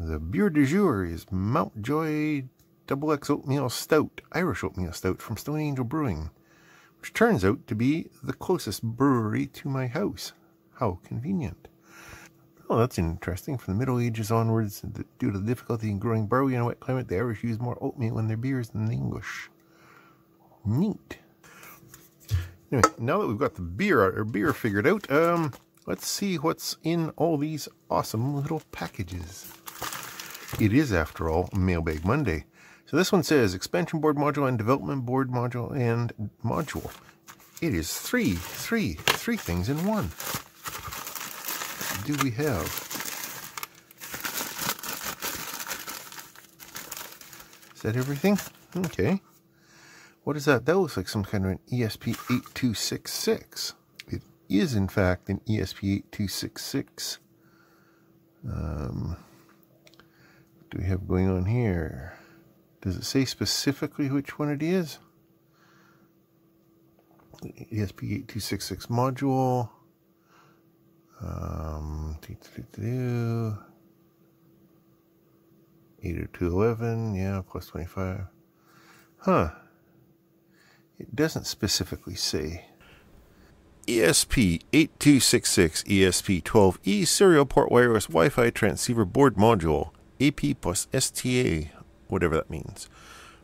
The beer du jour is Mountjoy Double X Oatmeal Stout, Irish Oatmeal Stout from Stone Angel Brewing, which turns out to be the closest brewery to my house. How convenient. Well, that's interesting. From the Middle Ages onwards, due to the difficulty in growing barley in a wet climate, the Irish use more oatmeal in their beers than the English. Neat. Anyway, now that we've got the beer or beer figured out, um, let's see what's in all these awesome little packages. It is, after all, Mailbag Monday. So this one says expansion board module and development board module and module. It is three, three, three things in one. Do we have? Is that everything? Okay. What is that? That looks like some kind of an ESP8266. It is, in fact, an ESP8266. Um, do we have going on here? Does it say specifically which one it is? ESP8266 module. Um, 80211, yeah, plus 25. Huh. It doesn't specifically say. ESP8266 ESP12E serial port wireless Wi Fi transceiver board module. AP plus STA, whatever that means.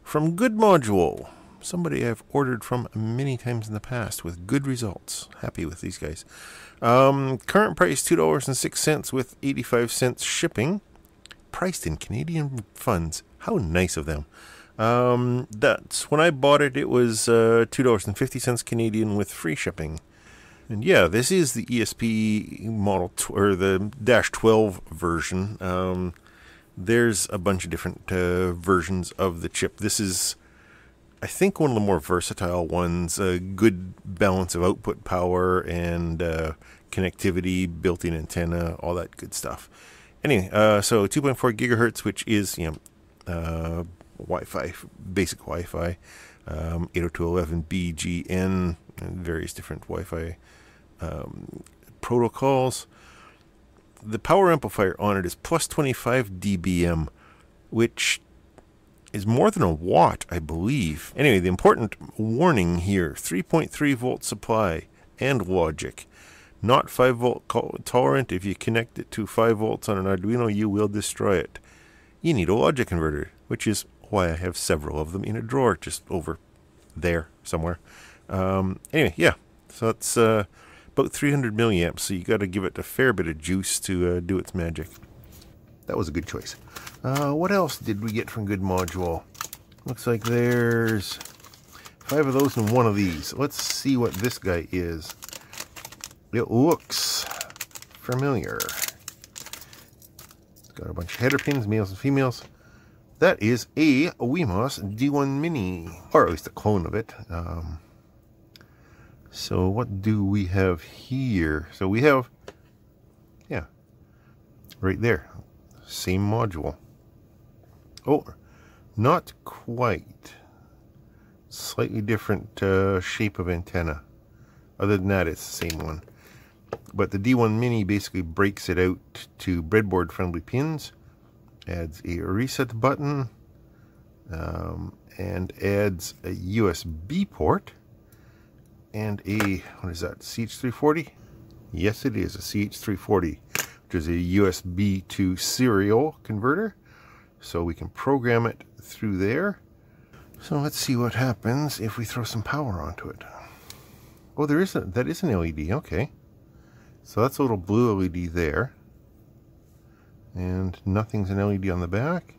From Good Module. Somebody I've ordered from many times in the past with good results. Happy with these guys. Um, current price $2.06 with 85 cents shipping. Priced in Canadian funds. How nice of them. Um, that's when I bought it, it was uh, $2.50 Canadian with free shipping. And yeah, this is the ESP model or the Dash 12 version. Um, there's a bunch of different uh, versions of the chip. This is, I think, one of the more versatile ones. A good balance of output power and uh, connectivity, built-in antenna, all that good stuff. Anyway, uh, so 2.4 gigahertz, which is you know uh, Wi-Fi, basic Wi-Fi, um, 802.11 BGN, and various different Wi-Fi um, protocols the power amplifier on it is plus 25 dBm, which is more than a watt, I believe. Anyway, the important warning here 3.3 volt supply and logic. Not 5 volt tolerant. If you connect it to 5 volts on an Arduino, you will destroy it. You need a logic converter, which is why I have several of them in a drawer just over there somewhere. Um, anyway, yeah. So it's. Uh, about 300 milliamps, so you got to give it a fair bit of juice to uh, do its magic. That was a good choice. Uh, what else did we get from Good Module? Looks like there's five of those and one of these. Let's see what this guy is. It looks familiar. It's got a bunch of header pins, males and females. That is a Wemos D1 Mini, or at least a clone of it. Um, so what do we have here? So we have, yeah, right there, same module. Oh, not quite. Slightly different uh, shape of antenna. Other than that, it's the same one. But the D1 Mini basically breaks it out to breadboard friendly pins, adds a reset button, um, and adds a USB port and a, what is that, CH340? Yes, it is a CH340, which is a USB to serial converter. So we can program it through there. So let's see what happens if we throw some power onto it. Oh, there is a, that is an LED, okay. So that's a little blue LED there. And nothing's an LED on the back.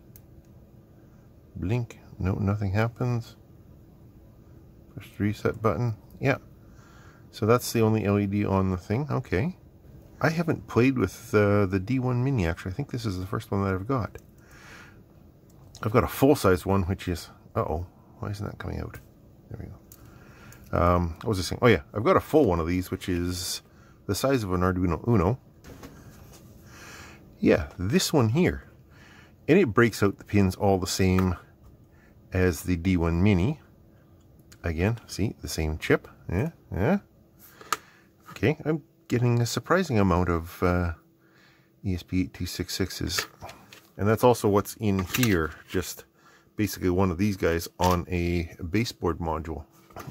Blink, no, nothing happens. Push the reset button. Yeah. So that's the only LED on the thing. Okay. I haven't played with uh, the D1 Mini, actually. I think this is the first one that I've got. I've got a full-size one, which is... Uh-oh. Why isn't that coming out? There we go. Um, what was I saying? Oh, yeah. I've got a full one of these, which is the size of an Arduino Uno. Yeah, this one here. And it breaks out the pins all the same as the D1 Mini. Again, see, the same chip. Yeah, yeah. Okay, I'm getting a surprising amount of uh, ESP8266s. And that's also what's in here, just basically one of these guys on a baseboard module.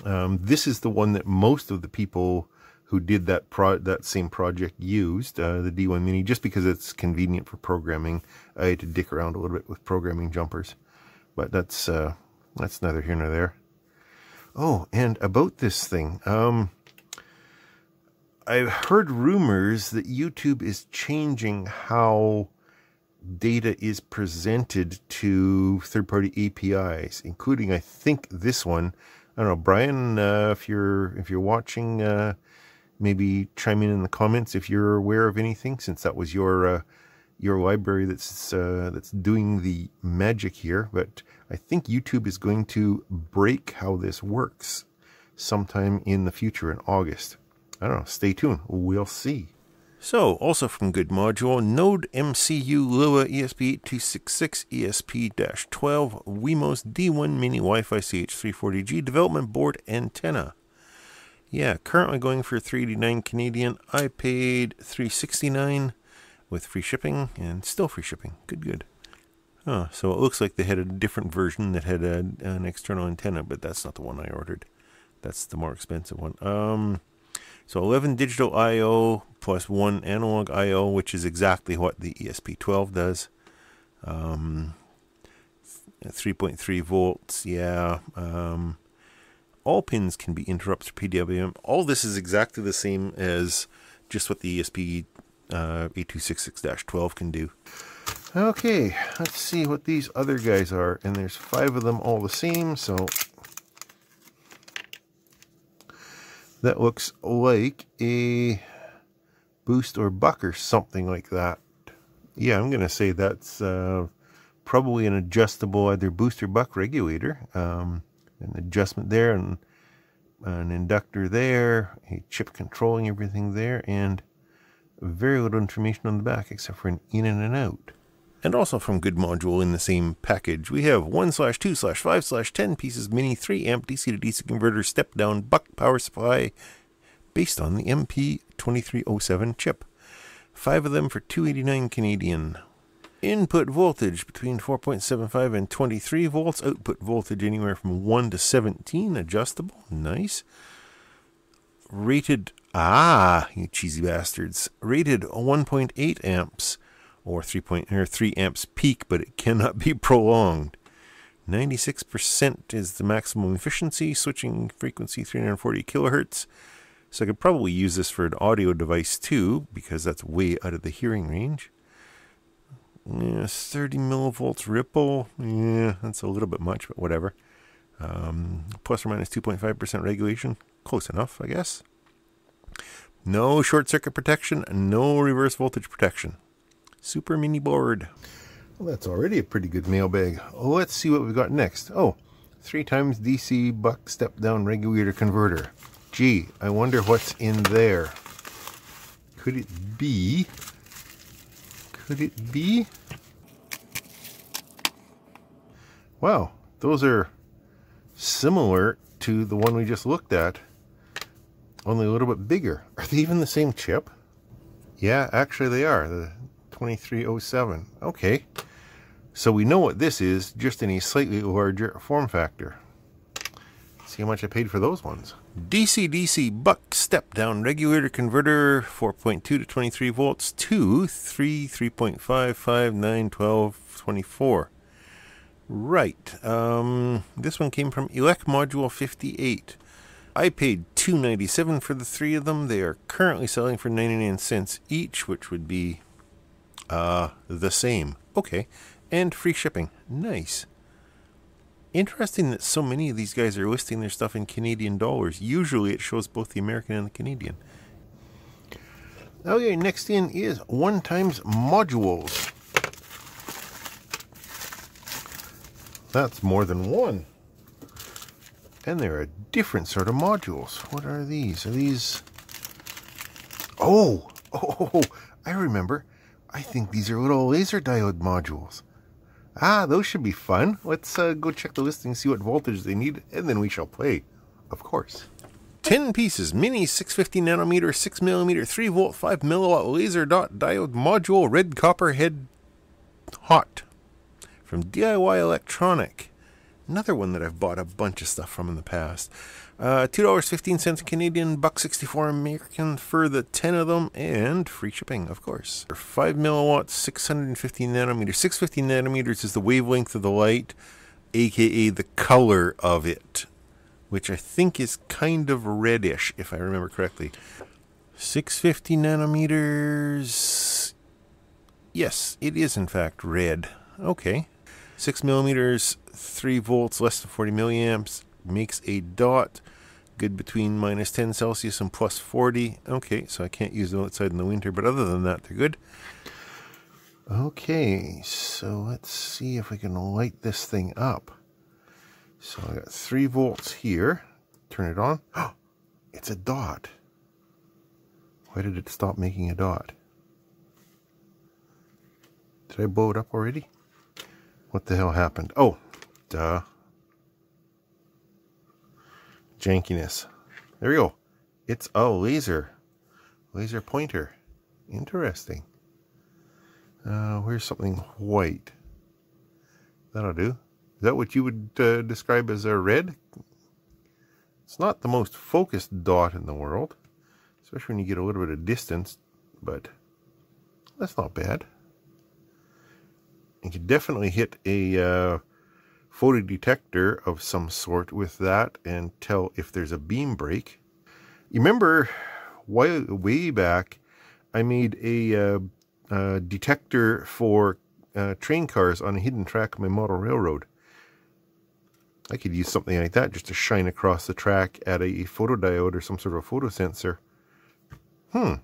Um, this is the one that most of the people who did that that same project used, uh, the D1 Mini, just because it's convenient for programming. I had to dick around a little bit with programming jumpers, but that's uh, that's neither here nor there. Oh, and about this thing, um, I've heard rumors that YouTube is changing how data is presented to third-party APIs, including I think this one. I don't know, Brian. Uh, if you're if you're watching, uh, maybe chime in in the comments if you're aware of anything, since that was your uh, your library that's uh, that's doing the magic here. But I think YouTube is going to break how this works sometime in the future in August. I don't know. Stay tuned. We'll see. So, also from Good Module, Node MCU Lua ESP8266 ESP-12 Wemos D1 Mini Wi-Fi CH340G Development Board Antenna. Yeah, currently going for 389 Canadian. I paid 369 with free shipping and still free shipping. Good, good. So it looks like they had a different version that had a, an external antenna, but that's not the one I ordered. That's the more expensive one. Um, so 11 digital I/O plus one analog I/O, which is exactly what the ESP12 does. Um, 3.3 volts, yeah. Um, all pins can be interrupts PWM. All this is exactly the same as just what the ESP uh, 8266-12 can do. Okay, let's see what these other guys are. And there's five of them all the same, so that looks like a boost or buck or something like that. Yeah, I'm going to say that's uh, probably an adjustable either boost or buck regulator. Um, an adjustment there and an inductor there, a chip controlling everything there, and very little information on the back except for an in and an out. And also from Good Module in the same package, we have 1 slash 2 slash 5 slash 10 pieces mini 3 amp DC to DC converter step down buck power supply based on the MP2307 chip. Five of them for 289 Canadian. Input voltage between 4.75 and 23 volts. Output voltage anywhere from 1 to 17. Adjustable. Nice. Rated, ah, you cheesy bastards. Rated 1.8 amps or 3, point, or 3 amps peak, but it cannot be prolonged. 96% is the maximum efficiency, switching frequency 340 kilohertz. So I could probably use this for an audio device too, because that's way out of the hearing range. Yeah, 30 millivolts ripple. Yeah, that's a little bit much, but whatever. Um, plus or minus 2.5% regulation. Close enough, I guess. No short circuit protection, no reverse voltage protection. Super mini board. Well, that's already a pretty good mailbag. Oh, let's see what we've got next. Oh, three times DC buck step down regulator converter. Gee, I wonder what's in there. Could it be could it be? Wow, those are similar to the one we just looked at, only a little bit bigger. Are they even the same chip? Yeah, actually they are, the 2307. Okay, so we know what this is, just in a slightly larger form factor. See how much I paid for those ones. DC-DC buck step down regulator converter 4.2 to 23 volts to 3 3.5 5 9 12 24 right um, this one came from elec module 58 I paid 297 for the three of them they are currently selling for 99 cents each which would be uh, the same okay and free shipping nice Interesting that so many of these guys are listing their stuff in Canadian dollars. Usually it shows both the American and the Canadian. Okay, next in is one times modules. That's more than one. And there are different sort of modules. What are these? Are these... Oh! Oh, I remember. I think these are little laser diode modules. Ah, those should be fun. Let's uh, go check the listing, see what voltage they need, and then we shall play, of course. 10 pieces, mini 650 nanometer, 6 millimeter, 3 volt, 5 milliwatt laser dot diode module, red copper head Hot from DIY Electronic. Another one that I've bought a bunch of stuff from in the past. Uh, $2.15 Canadian, buck 64 American for the 10 of them, and free shipping, of course. 5 milliwatts, 650 nanometers. 650 nanometers is the wavelength of the light, aka the color of it, which I think is kind of reddish, if I remember correctly. 650 nanometers. Yes, it is in fact red. Okay. 6 millimeters, 3 volts, less than 40 milliamps, makes a dot good between minus 10 Celsius and plus 40. Okay, so I can't use them outside in the winter, but other than that, they're good. Okay, so let's see if we can light this thing up. So I got 3 volts here. Turn it on. Oh, it's a dot. Why did it stop making a dot? Did I blow it up already? What the hell happened? Oh, duh jankiness. There we go. It's a laser. Laser pointer. Interesting. Uh, where's something white? That'll do. Is that what you would uh, describe as a red? It's not the most focused dot in the world, especially when you get a little bit of distance, but that's not bad. You can definitely hit a uh, photodetector of some sort with that and tell if there's a beam break. You remember way, way back, I made a uh, uh, detector for uh, train cars on a hidden track of my model railroad. I could use something like that just to shine across the track at a photodiode or some sort of photo sensor. Hmm.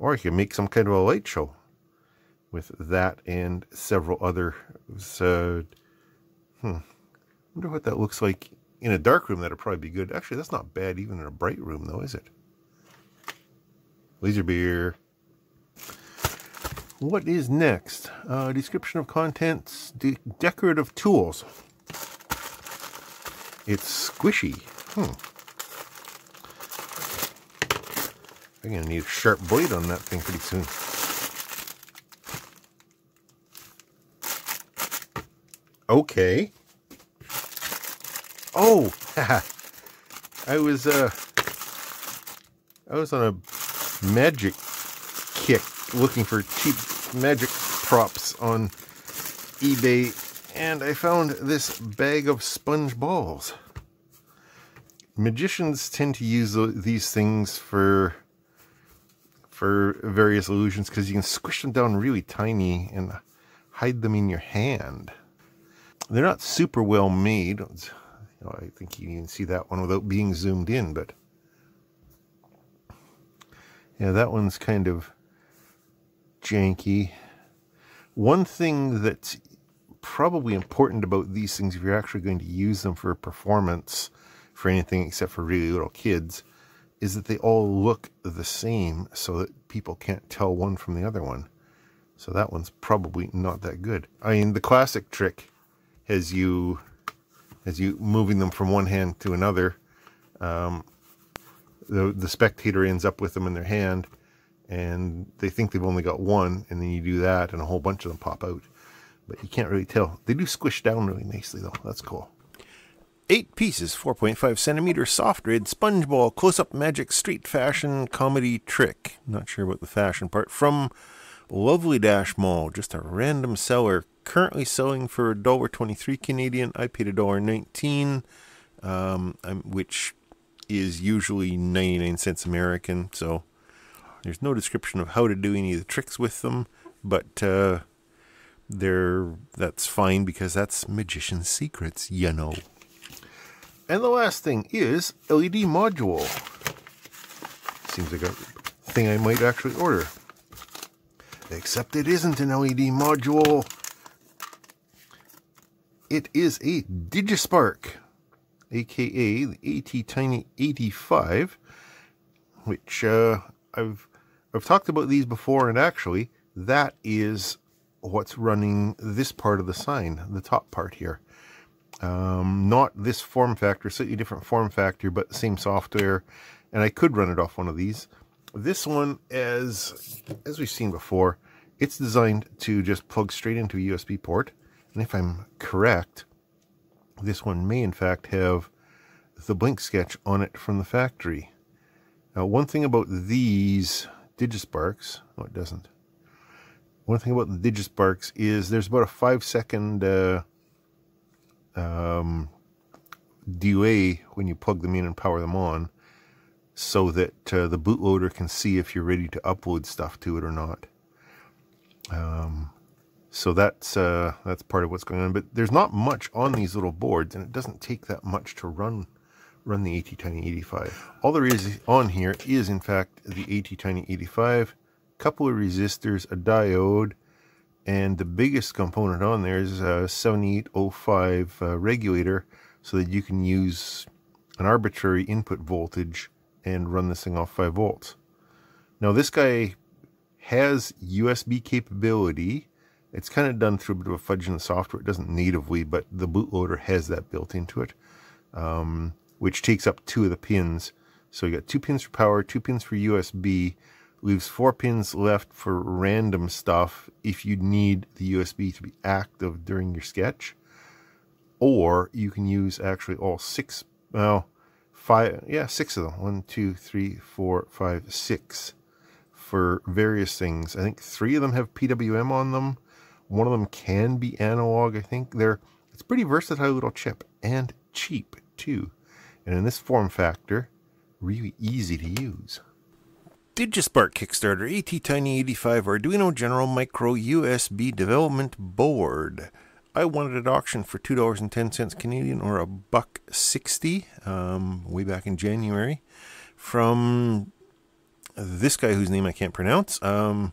Or I could make some kind of a light show with that and several other So, Hmm. wonder what that looks like in a dark room. That'd probably be good. Actually, that's not bad even in a bright room, though, is it? Laser beer. What is next? Uh, description of contents. De decorative tools. It's squishy. Hmm. I'm going to need a sharp blade on that thing pretty soon. Okay. Oh, I was uh, I was on a magic kick looking for cheap magic props on eBay, and I found this bag of sponge balls. Magicians tend to use these things for for various illusions because you can squish them down really tiny and hide them in your hand. They're not super well made. You know, I think you can see that one without being zoomed in, but yeah, that one's kind of janky. One thing that's probably important about these things, if you're actually going to use them for performance, for anything except for really little kids, is that they all look the same so that people can't tell one from the other one. So that one's probably not that good. I mean, the classic trick as you as you moving them from one hand to another. Um, the the spectator ends up with them in their hand, and they think they've only got one, and then you do that, and a whole bunch of them pop out. But you can't really tell. They do squish down really nicely, though. That's cool. Eight pieces, 4.5 centimeter soft red sponge ball close up magic street fashion comedy trick. Not sure about the fashion part. From Lovely Dash Mall, just a random seller currently selling for $1.23 Canadian. I paid $1.19, um, which is usually 99 cents American. So there's no description of how to do any of the tricks with them, but uh, they're that's fine because that's magician's secrets, you know. And the last thing is LED module. Seems like a thing I might actually order. Except it isn't an LED module. It is a Digispark, aka the ATtiny 85, which uh, I've I've talked about these before, and actually that is what's running this part of the sign, the top part here. Um, not this form factor, slightly different form factor, but the same software, and I could run it off one of these. This one, as as we've seen before, it's designed to just plug straight into a USB port. And if I'm correct, this one may in fact have the blink sketch on it from the factory. Now, one thing about these Digisparks, no, it doesn't. One thing about the Digisparks is there's about a five second uh, um, delay when you plug them in and power them on so that uh, the bootloader can see if you're ready to upload stuff to it or not. Um, so that's uh, that's part of what's going on. But there's not much on these little boards, and it doesn't take that much to run run the ATtiny 85. All there is on here is, in fact, the ATtiny 85, couple of resistors, a diode, and the biggest component on there is a 7805 uh, regulator so that you can use an arbitrary input voltage and run this thing off 5 volts. Now this guy has USB capability. It's kind of done through a bit of a fudge in the software. It doesn't need a natively, but the bootloader has that built into it, um, which takes up two of the pins. So you got two pins for power, two pins for USB, leaves four pins left for random stuff if you need the USB to be active during your sketch. Or you can use actually all six, well, five, yeah, six of them. One, two, three, four, five, six for various things. I think three of them have PWM on them. One of them can be analog. I think they're it's pretty versatile little chip and cheap too. And in this form factor, really easy to use. Digispark Kickstarter ATtiny85 Arduino General Micro USB Development Board. I wanted at auction for two dollars and ten cents Canadian or a buck sixty um, way back in January from this guy whose name I can't pronounce. Um,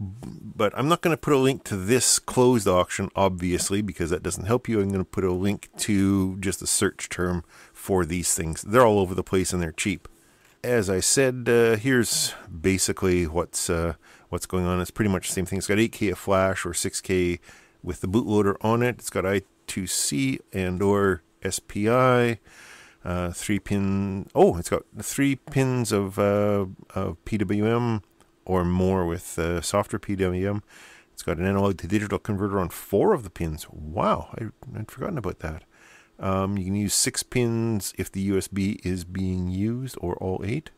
but I'm not going to put a link to this closed auction, obviously, because that doesn't help you. I'm going to put a link to just a search term for these things. They're all over the place and they're cheap. As I said, uh, here's basically what's uh, what's going on. It's pretty much the same thing. It's got 8K of flash or 6K with the bootloader on it. It's got I2C and or SPI uh, three pin. Oh, it's got three pins of, uh, of PWM or more with uh, software PWM. It's got an analog to digital converter on four of the pins. Wow, I, would forgotten about that. Um, you can use six pins if the USB is being used, or all eight.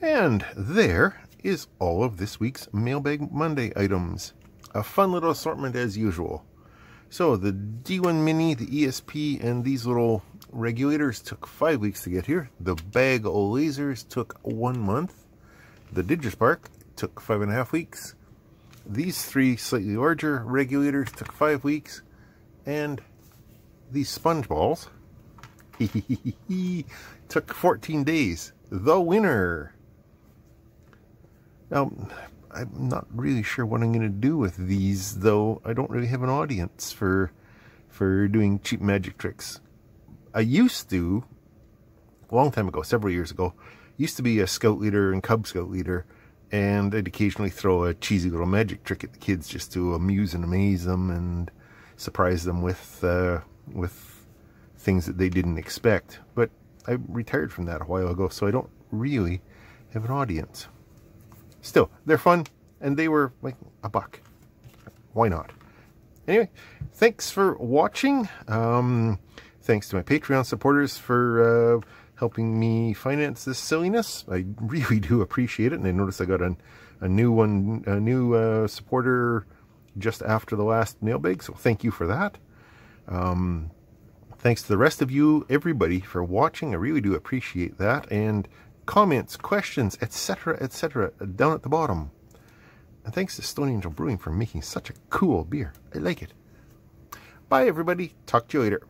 And there is all of this week's Mailbag Monday items. A fun little assortment as usual. So the D1 Mini, the ESP, and these little regulators took five weeks to get here. The bag lasers took one month. The Digispark took five and a half weeks. These three slightly larger regulators took five weeks. And these sponge balls took 14 days. The winner! Now, I'm not really sure what I'm going to do with these, though I don't really have an audience for for doing cheap magic tricks. I used to, a long time ago, several years ago, used to be a scout leader and Cub Scout leader, and I'd occasionally throw a cheesy little magic trick at the kids just to amuse and amaze them and surprise them with uh, with things that they didn't expect. But I retired from that a while ago, so I don't really have an audience. Still, they're fun, and they were like a buck. Why not? Anyway, thanks for watching. Um, Thanks to my Patreon supporters for uh, helping me finance this silliness. I really do appreciate it. And I noticed I got a, a new one, a new uh, supporter just after the last mailbag. So thank you for that. Um, thanks to the rest of you, everybody, for watching. I really do appreciate that. And comments, questions, etc., etc., down at the bottom. And thanks to Stone Angel Brewing for making such a cool beer. I like it. Bye, everybody. Talk to you later.